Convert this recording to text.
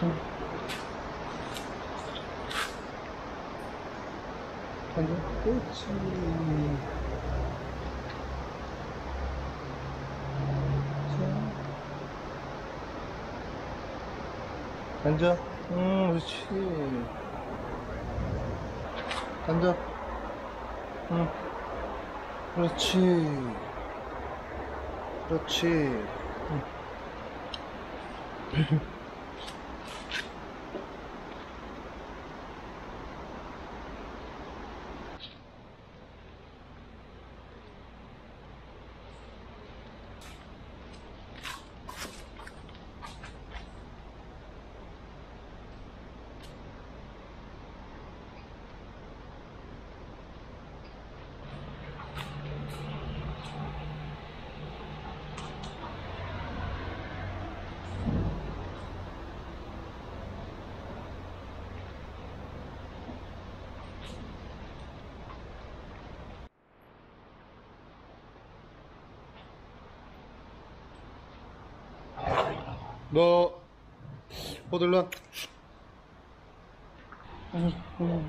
없어. 아니, 꽃이. 앉아. 응, 그렇지. 앉아. 응. 그렇지. 그렇지. 응. 너, 응.